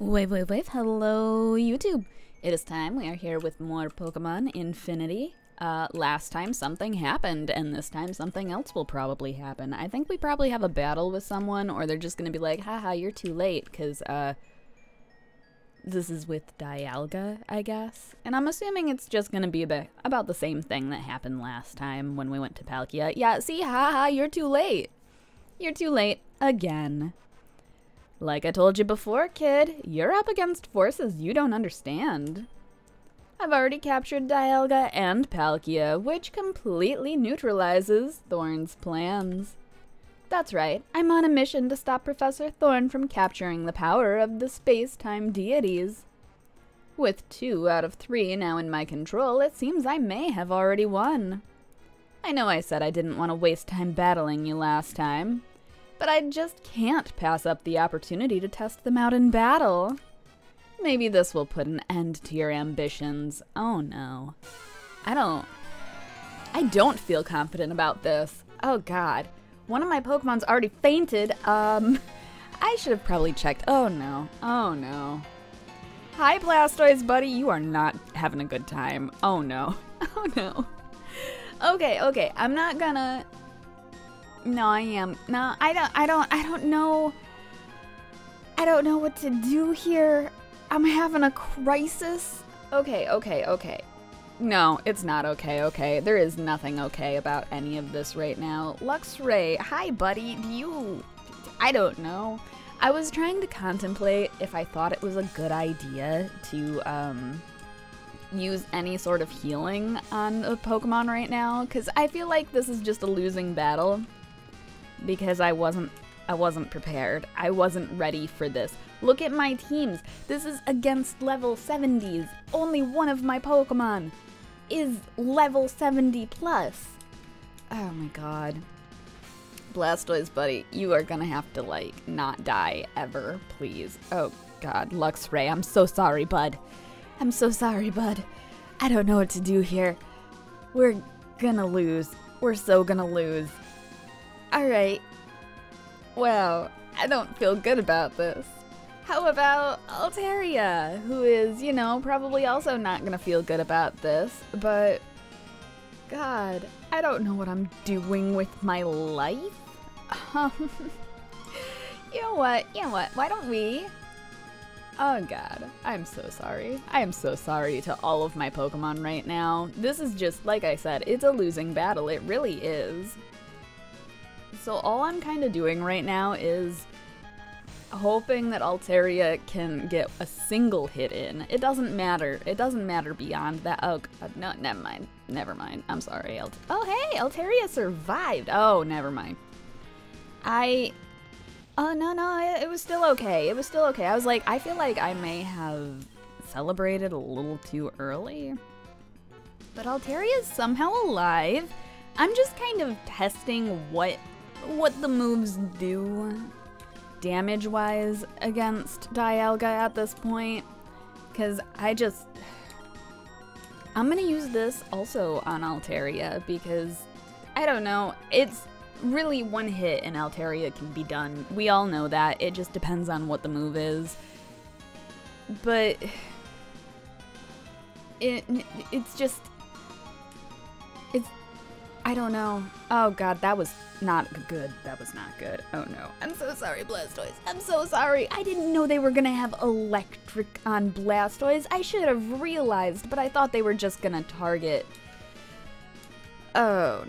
Wave, wave, wave. Hello, YouTube. It is time. We are here with more Pokemon Infinity. Uh, last time something happened, and this time something else will probably happen. I think we probably have a battle with someone, or they're just gonna be like, haha, you're too late, because, uh, this is with Dialga, I guess. And I'm assuming it's just gonna be about, about the same thing that happened last time when we went to Palkia. Yeah, see, haha, you're too late. You're too late again. Like I told you before, kid, you're up against forces you don't understand. I've already captured Dialga and Palkia, which completely neutralizes Thorn's plans. That's right, I'm on a mission to stop Professor Thorn from capturing the power of the space-time deities. With two out of three now in my control, it seems I may have already won. I know I said I didn't want to waste time battling you last time, but I just can't pass up the opportunity to test them out in battle. Maybe this will put an end to your ambitions. Oh no. I don't... I don't feel confident about this. Oh god. One of my Pokemon's already fainted. Um, I should have probably checked. Oh no. Oh no. Hi Blastoise, buddy. You are not having a good time. Oh no. Oh no. Okay, okay. I'm not gonna no, I am. No, I don't I don't I don't know. I don't know what to do here. I'm having a crisis. Okay, okay, okay. No, it's not okay, okay. There is nothing okay about any of this right now. Luxray, hi buddy. Do you I don't know. I was trying to contemplate if I thought it was a good idea to um use any sort of healing on a Pokemon right now cuz I feel like this is just a losing battle because I wasn't I wasn't prepared. I wasn't ready for this. Look at my teams. This is against level 70s. Only one of my Pokemon is level 70 plus. Oh my god. Blastoise, buddy, you are gonna have to, like, not die ever, please. Oh god, Luxray, I'm so sorry, bud. I'm so sorry, bud. I don't know what to do here. We're gonna lose. We're so gonna lose. Alright. Well, I don't feel good about this. How about Altaria, who is, you know, probably also not gonna feel good about this, but God, I don't know what I'm doing with my life. Um, you know what? You know what? Why don't we? Oh God, I'm so sorry. I am so sorry to all of my Pokemon right now. This is just, like I said, it's a losing battle. It really is. So all I'm kind of doing right now is hoping that Altaria can get a single hit in. It doesn't matter. It doesn't matter beyond that. Oh, God, uh, no, never mind. Never mind. I'm sorry. Alt oh, hey, Altaria survived. Oh, never mind. I... Oh, no, no, it, it was still okay. It was still okay. I was like, I feel like I may have celebrated a little too early. But Altaria is somehow alive. I'm just kind of testing what what the moves do damage-wise against Dialga at this point. Because I just... I'm to use this also on Altaria because, I don't know, it's really one hit and Altaria can be done. We all know that. It just depends on what the move is. But... It, it's just... I don't know. Oh god, that was not good. That was not good. Oh no. I'm so sorry, Blastoise. I'm so sorry. I didn't know they were gonna have electric on Blastoise. I should have realized, but I thought they were just gonna target. Oh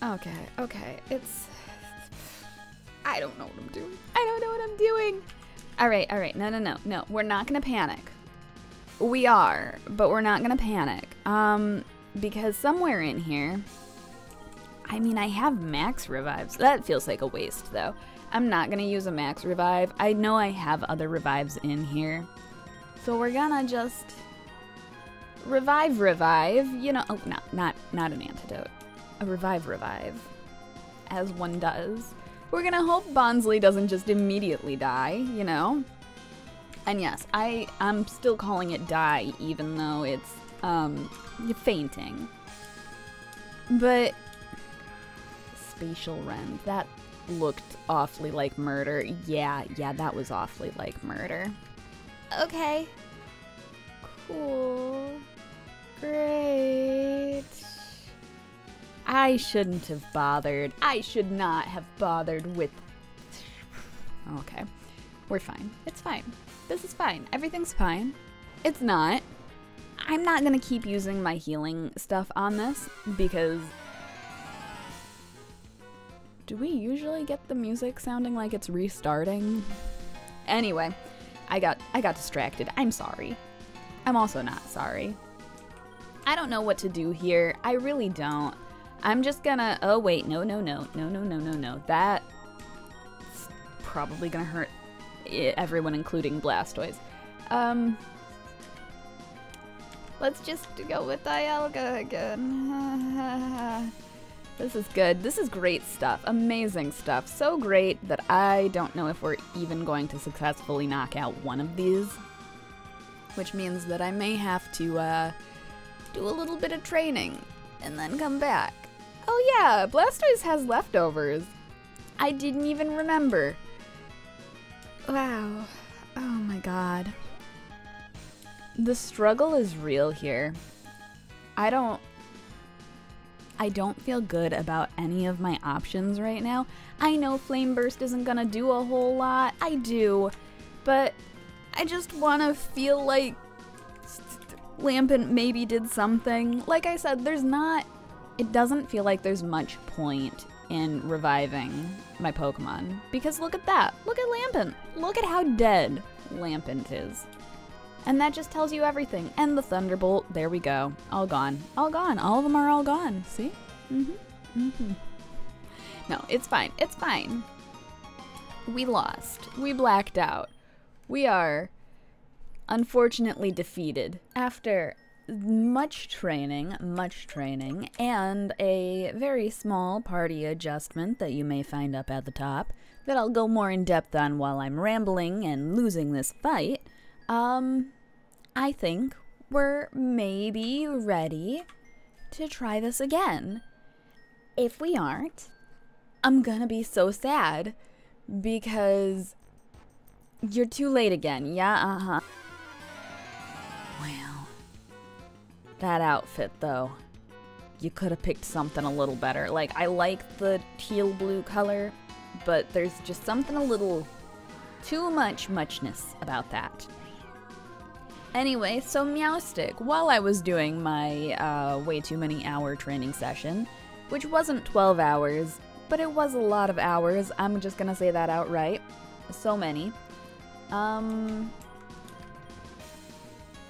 no. Okay, okay. It's. I don't know what I'm doing. I don't know what I'm doing. Alright, alright. No, no, no. No, we're not gonna panic. We are, but we're not gonna panic. Um, because somewhere in here, I mean, I have max revives. That feels like a waste, though. I'm not to use a max revive. I know I have other revives in here. So we're gonna just revive revive, you know, oh, not, not, not an antidote. A revive revive, as one does. We're gonna hope Bonsly doesn't just immediately die, you know? And yes, I, I'm still calling it die, even though it's um, fainting. But spatial rend, that looked awfully like murder. Yeah, yeah, that was awfully like murder. Okay. Cool. Great. I shouldn't have bothered. I should not have bothered with. Okay. We're fine. It's fine. This is fine. Everything's fine. It's not. I'm not going to keep using my healing stuff on this because... Do we usually get the music sounding like it's restarting? Anyway, I got I got distracted. I'm sorry. I'm also not sorry. I don't know what to do here. I really don't. I'm just gonna... Oh, wait. No, no, no. No, no, no, no, no. That's probably gonna hurt everyone, including Blastoise. Um let's just go with Dialga again. this is good. This is great stuff. Amazing stuff. So great that I don't know if we're even going to successfully knock out one of these. Which means that I may have to uh, do a little bit of training and then come back. Oh yeah, Blastoise has leftovers. I didn't even remember. Wow. Oh my god. The struggle is real here. I don't I don't feel good about any of my options right now. I know Flame Burst isn't gonna do a whole lot. I do. But I just wanna feel like Lampent maybe did something. Like I said, there's not it doesn't feel like there's much point in reviving my Pokemon. Because look at that. Look at Lampent. Look at how dead Lampent is. And that just tells you everything. And the Thunderbolt, there we go. All gone. All gone. All of them are all gone. See? Mm-hmm. Mm-hmm. No, it's fine. It's fine. We lost. We blacked out. We are unfortunately defeated after much training, much training, and a very small party adjustment that you may find up at the top that I'll go more in depth on while I'm rambling and losing this fight, um, I think we're maybe ready to try this again. If we aren't, I'm gonna be so sad because you're too late again. Yeah, uh huh. That outfit, though. You could have picked something a little better. Like, I like the teal blue color, but there's just something a little too much muchness about that. Anyway, so Meowstic, while I was doing my uh, way too many hour training session, which wasn't 12 hours, but it was a lot of hours, I'm just gonna say that outright. So many. Um,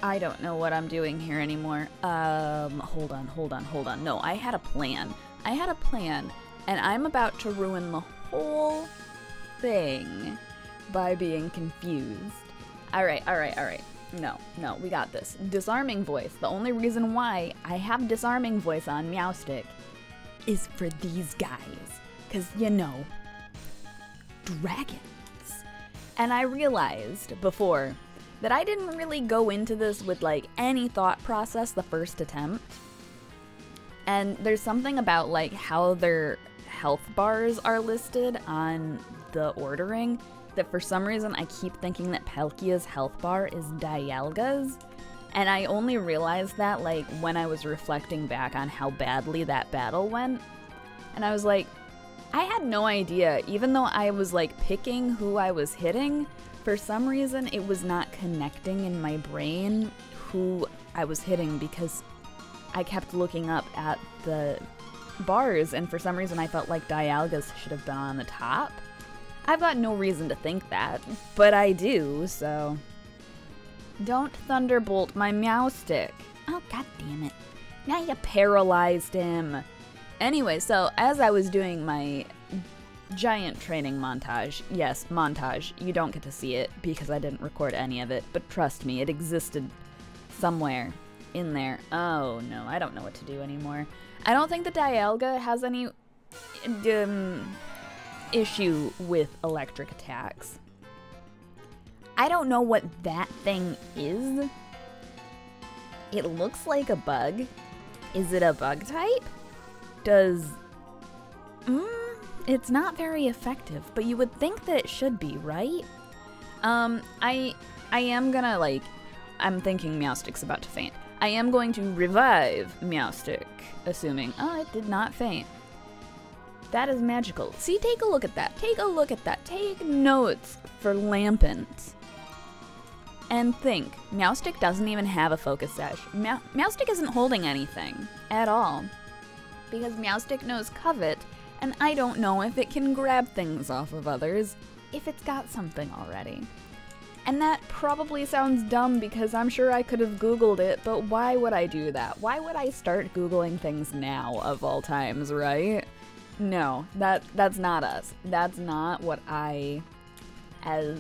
I don't know what I'm doing here anymore. Um, hold on, hold on, hold on. No, I had a plan. I had a plan, and I'm about to ruin the whole thing by being confused. All right, all right, all right. No, no, we got this. Disarming voice. The only reason why I have disarming voice on Meowstic is for these guys. Because, you know, dragons. And I realized before that I didn't really go into this with like any thought process the first attempt. And there's something about like how their health bars are listed on the ordering that for some reason I keep thinking that Palkia's health bar is Dialga's. And I only realized that like when I was reflecting back on how badly that battle went. And I was like, I had no idea, even though I was like picking who I was hitting, for some reason, it was not connecting in my brain who I was hitting because I kept looking up at the bars, and for some reason, I felt like Dialga's should have been on the top. I've got no reason to think that, but I do, so. Don't thunderbolt my Meowstic. Oh, god damn it. Now you paralyzed him. Anyway, so as I was doing my giant training montage. Yes, montage. You don't get to see it because I didn't record any of it, but trust me, it existed somewhere in there. Oh no, I don't know what to do anymore. I don't think the Dialga has any um, issue with electric attacks. I don't know what that thing is. It looks like a bug. Is it a bug type? Does... Mm, it's not very effective, but you would think that it should be, right? Um, I I am gonna like I'm thinking Meowstic's about to faint. I am going to revive Meowstic, assuming oh it did not faint. That is magical. See, take a look at that. Take a look at that. Take notes for Lampent. And think, Meowstic doesn't even have a focus sash. Meow Meowstic isn't holding anything at all. Because Meowstic knows Covet, and I don't know if it can grab things off of others if it's got something already. And that probably sounds dumb because I'm sure I could have Googled it, but why would I do that? Why would I start Googling things now of all times, right? No, that that's not us. That's not what I as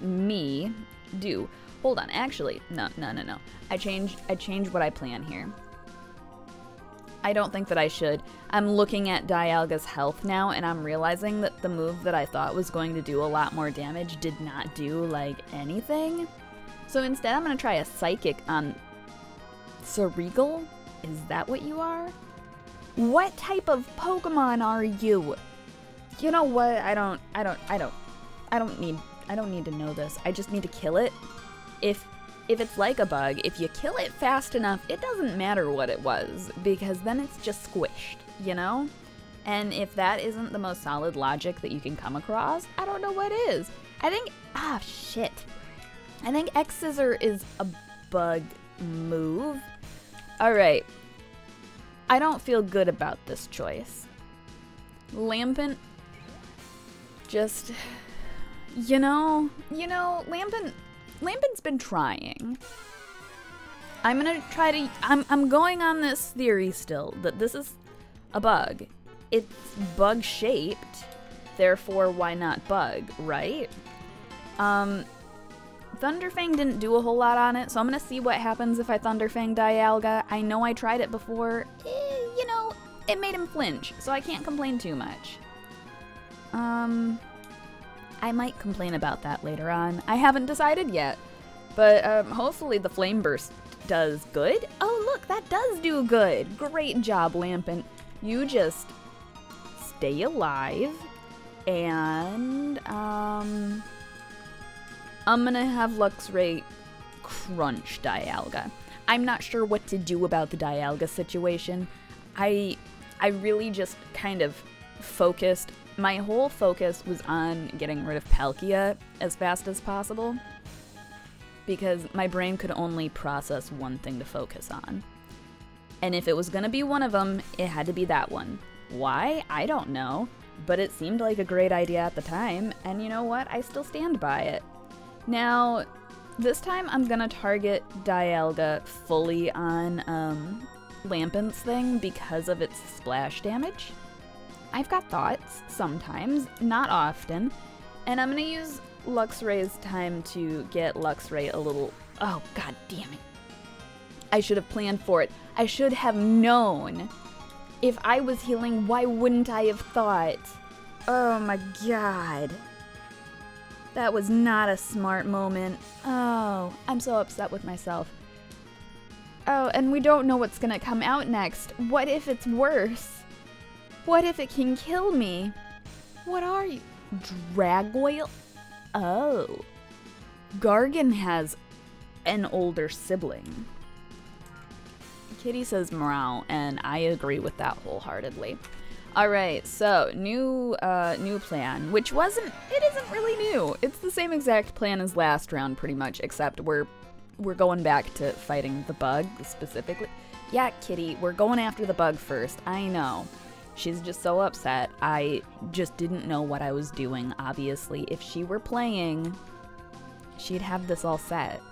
me do. Hold on, actually, no, no, no, no. I changed I changed what I plan here. I don't think that I should. I'm looking at Dialga's health now, and I'm realizing that the move that I thought was going to do a lot more damage did not do, like, anything. So instead, I'm going to try a Psychic um, on Ceregal? Is that what you are? What type of Pokemon are you? You know what? I don't, I don't, I don't, I don't need, I don't need to know this. I just need to kill it. If if it's like a bug, if you kill it fast enough, it doesn't matter what it was, because then it's just squished, you know? And if that isn't the most solid logic that you can come across, I don't know what is. I think, ah, shit. I think X Scissor is a bug move. Alright. I don't feel good about this choice. Lampent just you know, you know, Lampent Lampent's been trying. I'm gonna try to. I'm, I'm going on this theory still that this is a bug. It's bug shaped, therefore, why not bug, right? Um, Thunderfang didn't do a whole lot on it, so I'm gonna see what happens if I Thunderfang Dialga. I know I tried it before. Eh, you know, it made him flinch, so I can't complain too much. Um, I might complain about that later on. I haven't decided yet. But um, hopefully the Flame Burst does good. Oh, look, that does do good. Great job, Lampent. You just stay alive. And, um... I'm gonna have Luxray crunch Dialga. I'm not sure what to do about the Dialga situation. I I really just kind of focused my whole focus was on getting rid of Palkia as fast as possible because my brain could only process one thing to focus on. And if it was gonna be one of them, it had to be that one. Why? I don't know, but it seemed like a great idea at the time, and you know what? I still stand by it. Now, this time I'm gonna target Dialga fully on um, thing because of its splash damage. I've got thoughts, sometimes, not often, and I'm gonna use Luxray's time to get Luxray a little. Oh, god damn it. I should have planned for it. I should have known. If I was healing, why wouldn't I have thought? Oh my god. That was not a smart moment. Oh, I'm so upset with myself. Oh, and we don't know what's gonna come out next. What if it's worse? What if it can kill me? What are you? Dragoyle? Oh. Gargan has an older sibling. Kitty says Morale, and I agree with that wholeheartedly. All right, so new uh, new plan, which wasn't it isn't really new. It's the same exact plan as last round, pretty much, except we're we're going back to fighting the bug specifically. Yeah, Kitty, we're going after the bug first. I know. She's just so upset. I just didn't know what I was doing, obviously. If she were playing, she'd have this all set.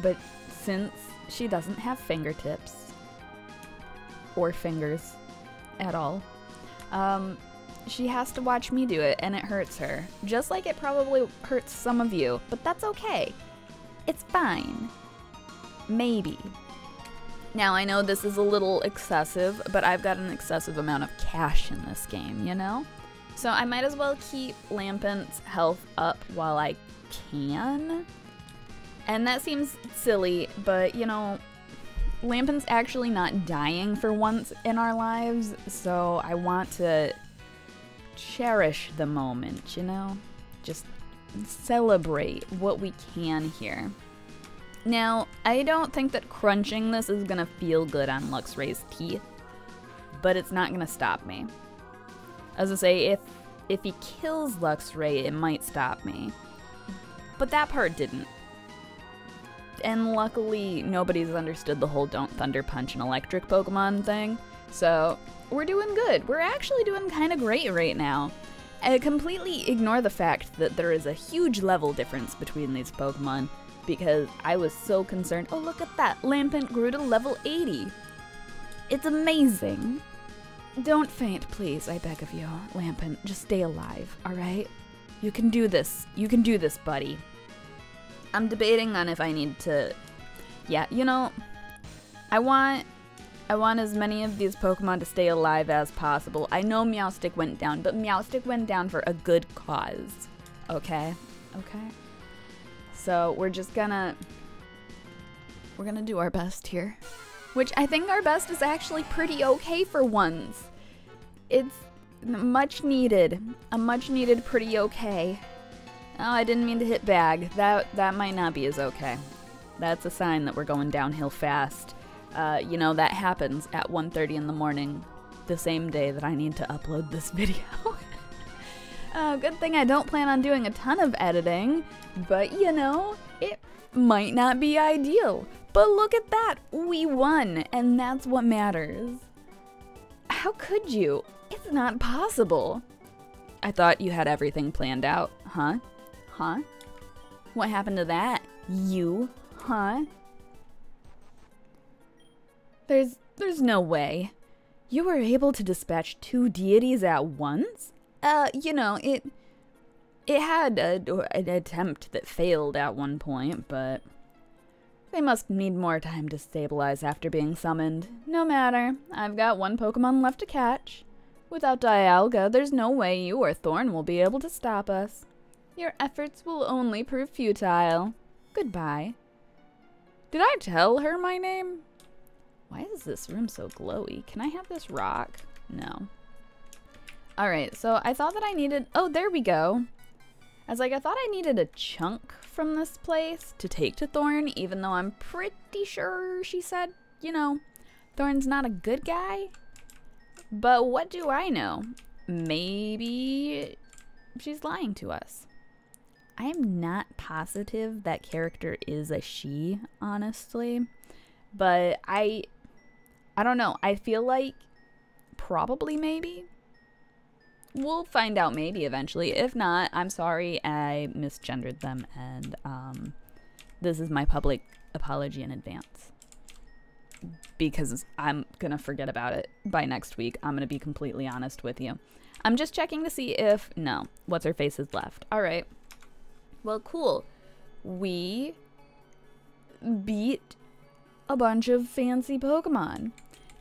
But since she doesn't have fingertips, or fingers at all, um, she has to watch me do it, and it hurts her. Just like it probably hurts some of you, but that's okay. It's fine. Maybe. Now, I know this is a little excessive, but I've got an excessive amount of cash in this game, you know? So I might as well keep Lampent's health up while I can. And that seems silly, but you know, Lampent's actually not dying for once in our lives, so I want to cherish the moment, you know? Just celebrate what we can here. Now, I don't think that crunching this is gonna feel good on Luxray's teeth, but it's not gonna stop me. As I say, if if he kills Luxray, it might stop me. But that part didn't. And luckily, nobody's understood the whole don't Thunder Punch an electric Pokemon thing. So, we're doing good. We're actually doing kind of great right now. I completely ignore the fact that there is a huge level difference between these Pokemon because I was so concerned. Oh, look at that. Lampent grew to level 80. It's amazing. Don't faint, please, I beg of you, Lampent. Just stay alive, alright? You can do this. You can do this, buddy. I'm debating on if I need to... Yeah, you know, I want... I want as many of these Pokemon to stay alive as possible. I know Meowstic went down, but Meowstic went down for a good cause. Okay? Okay? So we're just gonna... We're gonna do our best here. Which I think our best is actually pretty okay for once. It's much needed. A much needed pretty okay. Oh, I didn't mean to hit bag. That that might not be as okay. That's a sign that we're going downhill fast. Uh, you know, that happens at 1.30 in the morning, the same day that I need to upload this video. uh, good thing I don't plan on doing a ton of editing, but you know, it might not be ideal. But look at that, we won, and that's what matters. How could you? It's not possible. I thought you had everything planned out, huh? Huh? What happened to that? You? Huh? There's there's no way. You were able to dispatch two deities at once? Uh, you know, it it had a, an attempt that failed at one point, but they must need more time to stabilize after being summoned. No matter, I've got one Pokemon left to catch. Without Dialga, there's no way you or Thorn will be able to stop us. Your efforts will only prove futile. Goodbye. Did I tell her my name? Why is this room so glowy? Can I have this rock? No. Alright, so I thought that I needed... Oh, there we go. I was like, I thought I needed a chunk from this place to take to Thorn, even though I'm pretty sure she said, you know, Thorn's not a good guy. But what do I know? Maybe she's lying to us. I am not positive that character is a she, honestly. But I I don't know. I feel like probably maybe. We'll find out maybe eventually. If not, I'm sorry I misgendered them and um, this is my public apology in advance. Because I'm gonna forget about it by next week. I'm gonna be completely honest with you. I'm just checking to see if no, what's her face is left. All right. Well, cool. We beat a bunch of fancy Pokemon.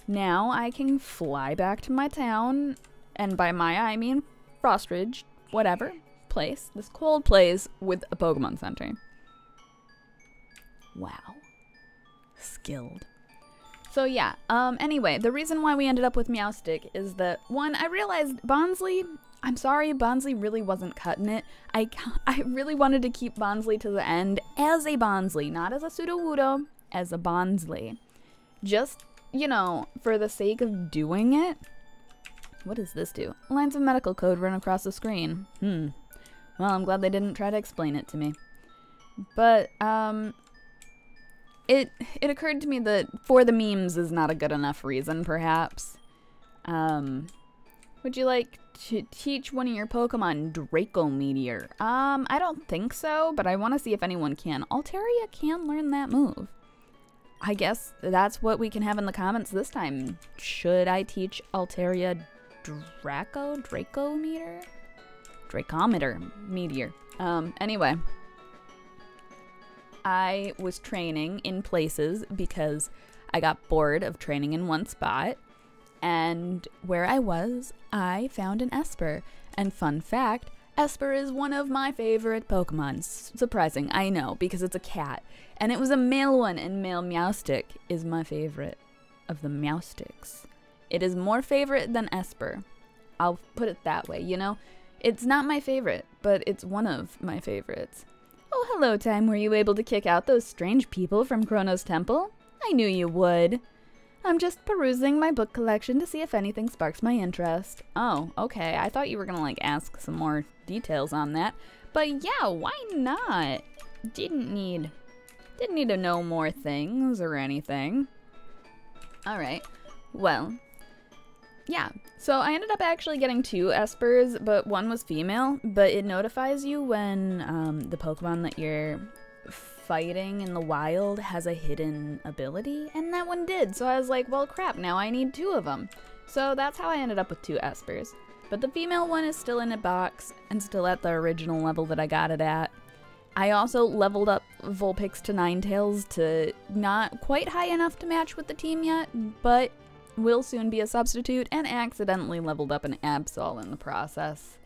Now I can fly back to my town, and by my I mean Frostridge, whatever place, this cold place with a Pokemon Center. Wow. Skilled. So yeah, um, anyway, the reason why we ended up with Meowstic is that, one, I realized Bonsly, I'm sorry, Bonsly really wasn't cutting it. I, I really wanted to keep Bonsly to the end as a Bonsly, not as a Sudowoodo, as a Bonsly. Just, you know, for the sake of doing it. What does this do? Lines of medical code run across the screen. Hmm. Well, I'm glad they didn't try to explain it to me. But, um, it it occurred to me that for the memes is not a good enough reason, perhaps. Um, would you like to teach one of your Pokemon Draco Meteor? Um, I don't think so, but I want to see if anyone can. Altaria can learn that move. I guess that's what we can have in the comments this time. Should I teach Altaria Draco? Draco Meteor? Dracometer Meteor. Um, anyway. I was training in places because I got bored of training in one spot. And where I was, I found an Espurr. And fun fact, Espurr is one of my favorite Pokemon. Surprising, I know, because it's a cat. And it was a male one, and male Meowstic is my favorite of the Meowstics. It is more favorite than Espurr. I'll put it that way, you know? It's not my favorite, but it's one of my favorites. Oh, hello, Time. Were you able to kick out those strange people from Chronos Temple? I knew you would. I'm just perusing my book collection to see if anything sparks my interest. Oh, okay. I thought you were gonna, like, ask some more details on that. But yeah, why not? Didn't need... Didn't need to know more things or anything. Alright. Well, yeah. So I ended up actually getting two Espurrs, but one was female, but it notifies you when um, the Pokemon that you're fighting in the wild has a hidden ability, and that one did. So I was like, well, crap, now I need two of them. So that's how I ended up with two Espurrs. But the female one is still in a box and still at the original level that I got it at. I also leveled up Vulpix to Ninetales to not quite high enough to match with the team yet, but will soon be a substitute, and accidentally leveled up an Absol in the process.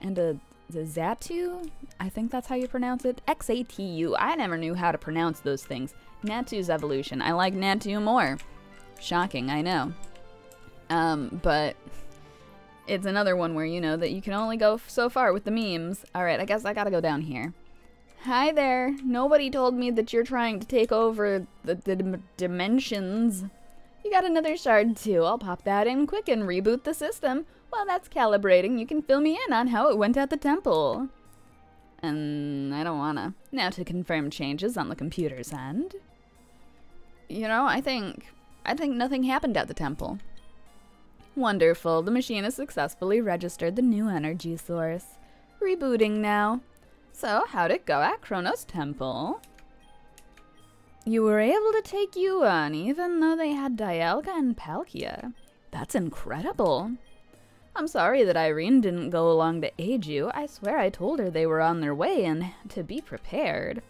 And a, a Xatu? I think that's how you pronounce it. X-A-T-U. I never knew how to pronounce those things. Natu's evolution. I like Natu more. Shocking, I know. Um, but it's another one where you know that you can only go so far with the memes. Alright, I guess I gotta go down here. Hi there. Nobody told me that you're trying to take over the, the dimensions. You got another shard too. I'll pop that in quick and reboot the system. While that's calibrating, you can fill me in on how it went at the temple. And I don't wanna. Now to confirm changes on the computer's end. You know, I think... I think nothing happened at the temple. Wonderful. The machine has successfully registered the new energy source. Rebooting now. So, how'd it go at Kronos Temple? You were able to take Yuan even though they had Dialga and Palkia. That's incredible. I'm sorry that Irene didn't go along to aid you. I swear I told her they were on their way and to be prepared.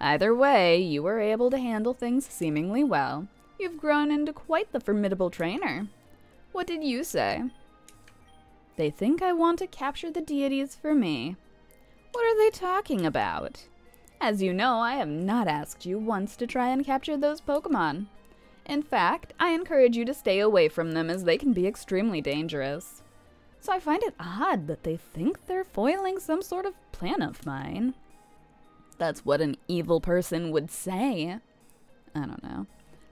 Either way, you were able to handle things seemingly well. You've grown into quite the formidable trainer. What did you say? They think I want to capture the deities for me. What are they talking about? As you know, I have not asked you once to try and capture those Pokemon. In fact, I encourage you to stay away from them as they can be extremely dangerous. So I find it odd that they think they're foiling some sort of plan of mine. That's what an evil person would say. I don't know.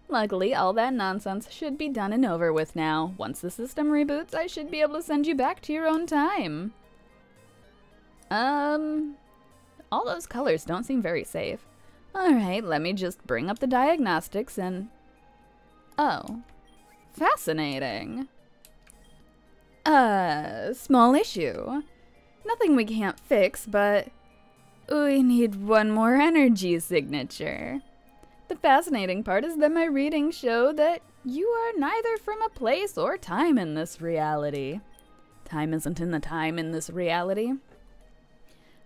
Luckily, all that nonsense should be done and over with now. Once the system reboots, I should be able to send you back to your own time. Um, all those colors don't seem very safe. Alright, let me just bring up the diagnostics and... Oh. Fascinating. Uh, small issue. Nothing we can't fix, but... We need one more energy signature. The fascinating part is that my readings show that you are neither from a place or time in this reality. Time isn't in the time in this reality.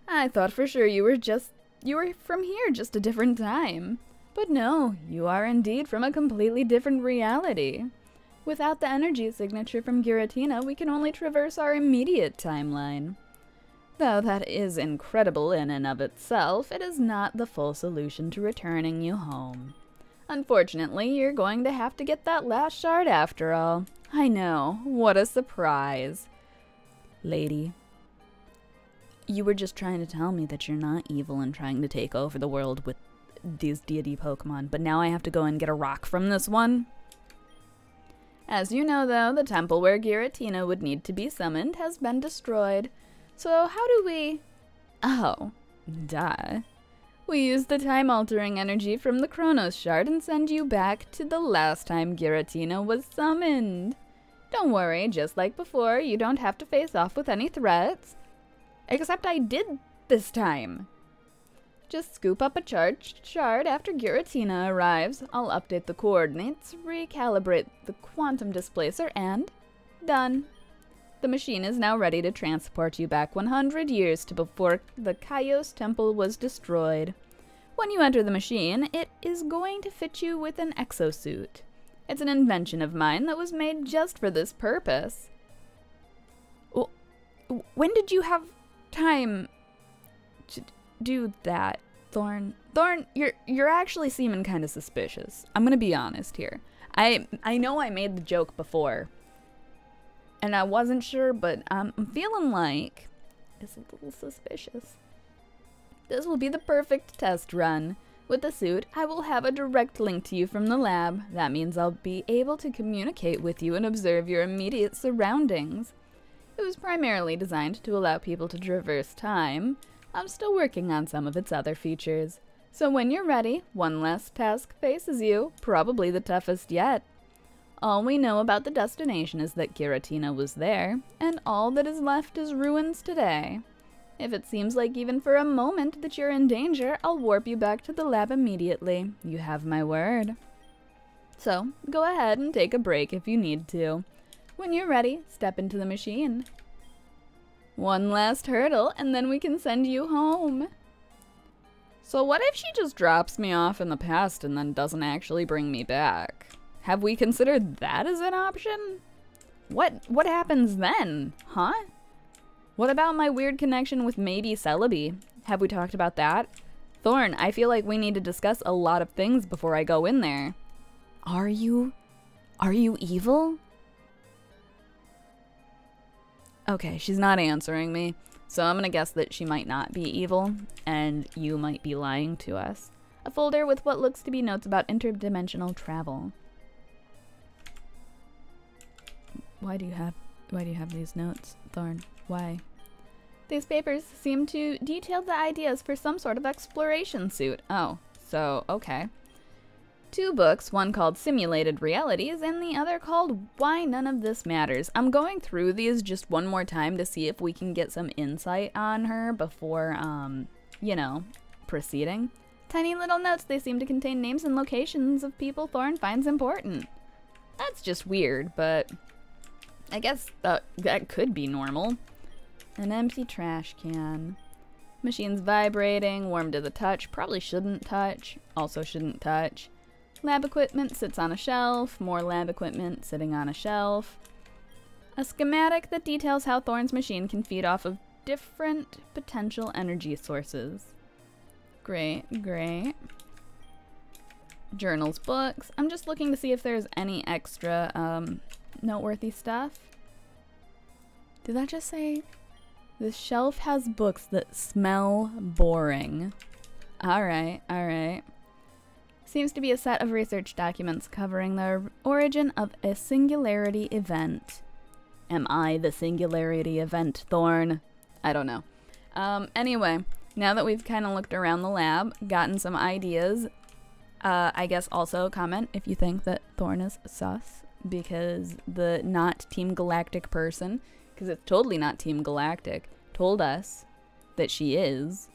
I thought for sure you were just you were from here just a different time. But no, you are indeed from a completely different reality. Without the energy signature from Giratina, we can only traverse our immediate timeline. Though that is incredible in and of itself, it is not the full solution to returning you home. Unfortunately, you're going to have to get that last shard after all. I know, what a surprise. Lady, you were just trying to tell me that you're not evil and trying to take over the world with these deity Pokemon, but now I have to go and get a rock from this one? As you know, though, the temple where Giratina would need to be summoned has been destroyed. So how do we... Oh, duh. We use the time-altering energy from the Chronos Shard and send you back to the last time Giratina was summoned. Don't worry, just like before, you don't have to face off with any threats. Except I did this time. Just scoop up a charged shard after Giratina arrives. I'll update the coordinates, recalibrate the quantum displacer, and done. The machine is now ready to transport you back 100 years to before the Kaios Temple was destroyed. When you enter the machine, it is going to fit you with an exosuit. It's an invention of mine that was made just for this purpose. When did you have time to do that, Thorn. Thorn, you're you're actually seeming kind of suspicious. I'm gonna be honest here. I I know I made the joke before. and I wasn't sure, but I'm feeling like it's a little suspicious. This will be the perfect test run. With the suit, I will have a direct link to you from the lab. That means I'll be able to communicate with you and observe your immediate surroundings. It was primarily designed to allow people to traverse time. I'm still working on some of its other features. So when you're ready, one last task faces you, probably the toughest yet. All we know about the destination is that Giratina was there, and all that is left is ruins today. If it seems like even for a moment that you're in danger, I'll warp you back to the lab immediately. You have my word. So, go ahead and take a break if you need to. When you're ready, step into the machine. One last hurdle, and then we can send you home. So what if she just drops me off in the past and then doesn't actually bring me back? Have we considered that as an option? What what happens then? Huh? What about my weird connection with maybe Celebi? Have we talked about that? Thorn, I feel like we need to discuss a lot of things before I go in there. Are you... Are you evil? Okay, she's not answering me. So I'm gonna guess that she might not be evil, and you might be lying to us. A folder with what looks to be notes about interdimensional travel. Why do you have why do you have these notes, Thorn? Why? These papers seem to detail the ideas for some sort of exploration suit. Oh, so okay two books, one called Simulated Realities and the other called Why None of This Matters. I'm going through these just one more time to see if we can get some insight on her before, um, you know, proceeding. Tiny little notes, they seem to contain names and locations of people Thorn finds important. That's just weird, but I guess that, that could be normal. An empty trash can. Machine's vibrating, warm to the touch, probably shouldn't touch, also shouldn't touch. Lab equipment sits on a shelf, more lab equipment sitting on a shelf. A schematic that details how Thorn's machine can feed off of different potential energy sources. Great, great. Journals, books. I'm just looking to see if there's any extra um, noteworthy stuff. Did that just say? The shelf has books that smell boring. Alright, alright seems to be a set of research documents covering the origin of a singularity event. Am I the singularity event, Thorn? I don't know. Um, anyway, now that we've kind of looked around the lab, gotten some ideas, uh, I guess also comment if you think that Thorn is sus, because the not Team Galactic person, because it's totally not Team Galactic, told us that she is.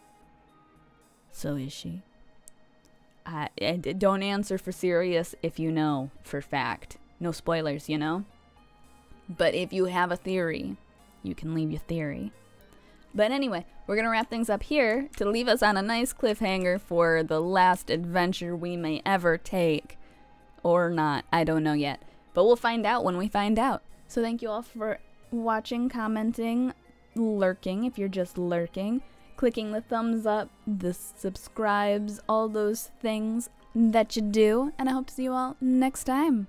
So is she? Uh, don't answer for serious if you know for fact. No spoilers, you know? But if you have a theory, you can leave your theory. But anyway, we're going to wrap things up here to leave us on a nice cliffhanger for the last adventure we may ever take. Or not, I don't know yet. But we'll find out when we find out. So thank you all for watching, commenting, lurking if you're just lurking clicking the thumbs up, the subscribes, all those things that you do. And I hope to see you all next time.